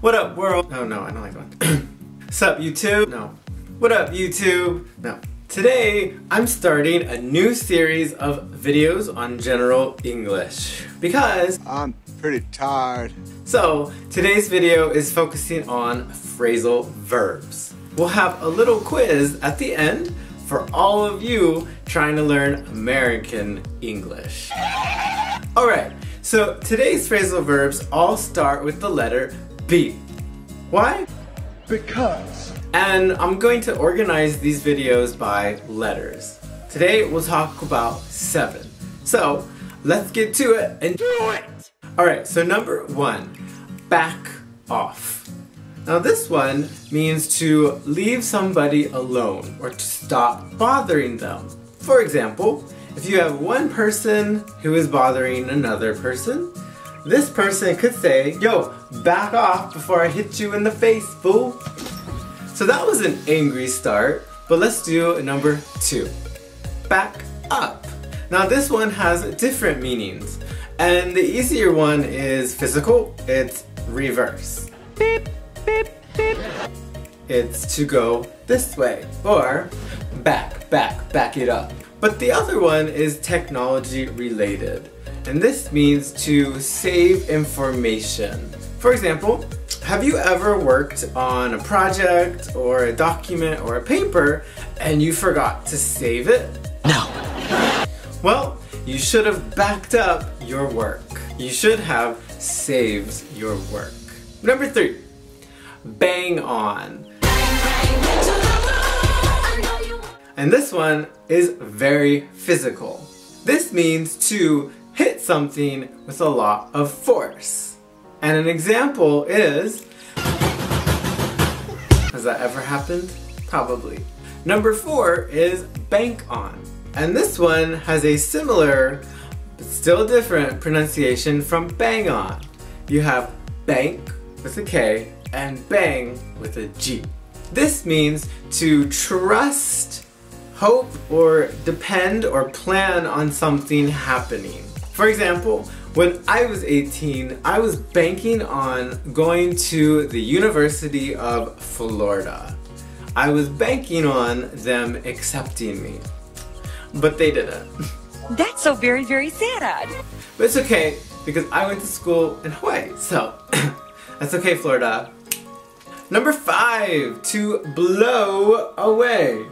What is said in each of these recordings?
What up, world? Oh no, I don't like one. Sup, YouTube? No. What up, YouTube? No. Today, I'm starting a new series of videos on general English because I'm pretty tired. So, today's video is focusing on phrasal verbs. We'll have a little quiz at the end for all of you trying to learn American English. Alright, so today's phrasal verbs all start with the letter B. Why? Because. And I'm going to organize these videos by letters. Today we'll talk about seven. So let's get to it and do it! Alright, so number one, back off. Now this one means to leave somebody alone or to stop bothering them. For example, if you have one person who is bothering another person, this person could say, yo, back off before I hit you in the face, fool. So that was an angry start, but let's do number two. Back up. Now this one has different meanings, and the easier one is physical, it's reverse. Beep, beep, beep. It's to go this way, or back, back, back it up. But the other one is technology related, and this means to save information. For example, have you ever worked on a project or a document or a paper and you forgot to save it? No. Well, you should have backed up your work. You should have saved your work. Number three, bang on. And this one is very physical. This means to hit something with a lot of force. And an example is, has that ever happened? Probably. Number four is bank on. And this one has a similar, but still different pronunciation from bang on. You have bank with a K and bang with a G. This means to trust hope or depend or plan on something happening. For example, when I was 18, I was banking on going to the University of Florida. I was banking on them accepting me. But they didn't. That's so very, very sad. But it's okay, because I went to school in Hawaii, so that's okay, Florida. Number five, to blow away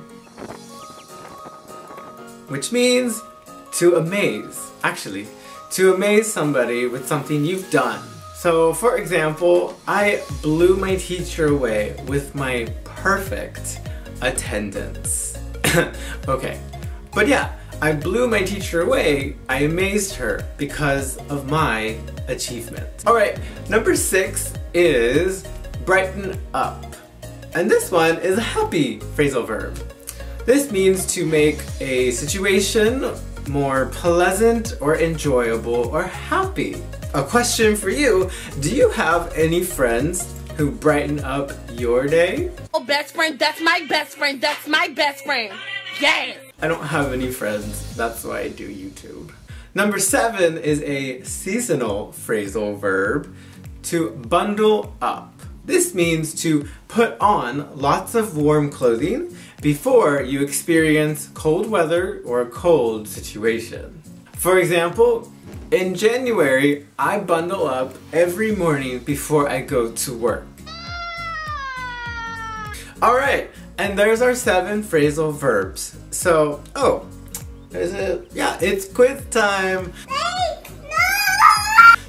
which means to amaze, actually, to amaze somebody with something you've done. So for example, I blew my teacher away with my perfect attendance. okay, but yeah, I blew my teacher away, I amazed her because of my achievement. Alright, number six is brighten up. And this one is a happy phrasal verb. This means to make a situation more pleasant or enjoyable or happy. A question for you, do you have any friends who brighten up your day? Oh, best friend, that's my best friend, that's my best friend. Yes! I don't have any friends, that's why I do YouTube. Number seven is a seasonal phrasal verb, to bundle up. This means to put on lots of warm clothing before you experience cold weather or a cold situation. For example, in January, I bundle up every morning before I go to work. Alright, and there's our seven phrasal verbs. So, oh, there's a, yeah, it's quiz time!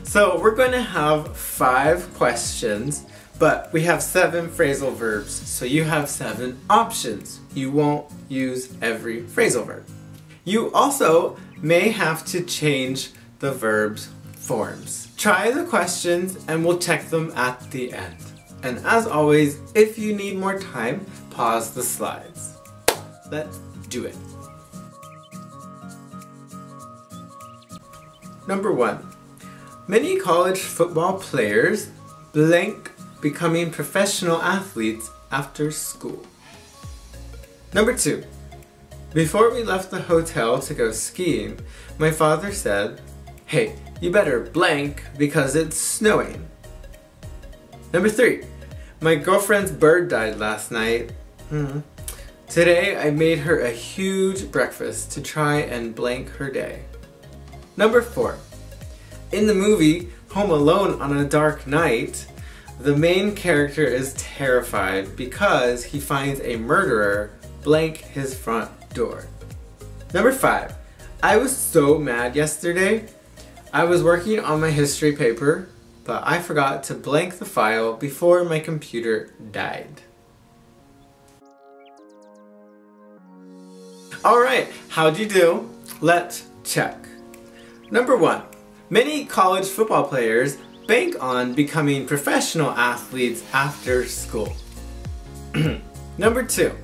So we're going to have five questions but we have seven phrasal verbs, so you have seven options. You won't use every phrasal verb. You also may have to change the verb's forms. Try the questions and we'll check them at the end. And as always, if you need more time, pause the slides. Let's do it. Number one, many college football players blank becoming professional athletes after school. Number two, before we left the hotel to go skiing, my father said, hey, you better blank because it's snowing. Number three, my girlfriend's bird died last night. Hmm. Today I made her a huge breakfast to try and blank her day. Number four, in the movie Home Alone on a Dark Night, the main character is terrified because he finds a murderer blank his front door. Number five, I was so mad yesterday. I was working on my history paper, but I forgot to blank the file before my computer died. Alright, how'd you do? Let's check. Number one, many college football players bank on becoming professional athletes after school. Number two,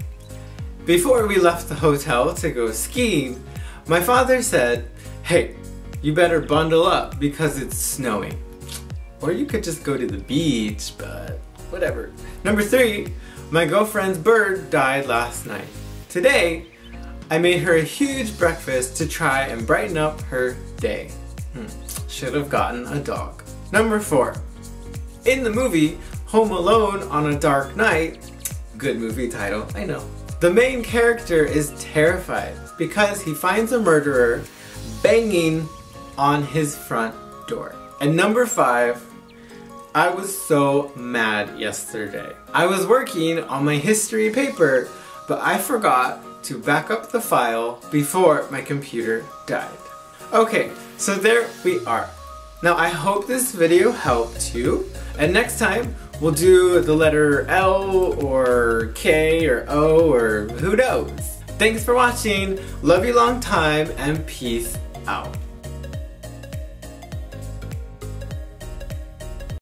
before we left the hotel to go skiing, my father said, hey, you better bundle up because it's snowing. Or you could just go to the beach, but whatever. Number three, my girlfriend's bird died last night. Today, I made her a huge breakfast to try and brighten up her day. Hmm. Should have gotten a dog. Number four, in the movie Home Alone on a Dark Night, good movie title, I know. The main character is terrified because he finds a murderer banging on his front door. And number five, I was so mad yesterday. I was working on my history paper, but I forgot to back up the file before my computer died. Okay, so there we are. Now I hope this video helped you, and next time we'll do the letter L or K or O or who knows. Thanks for watching, love you long time, and peace out.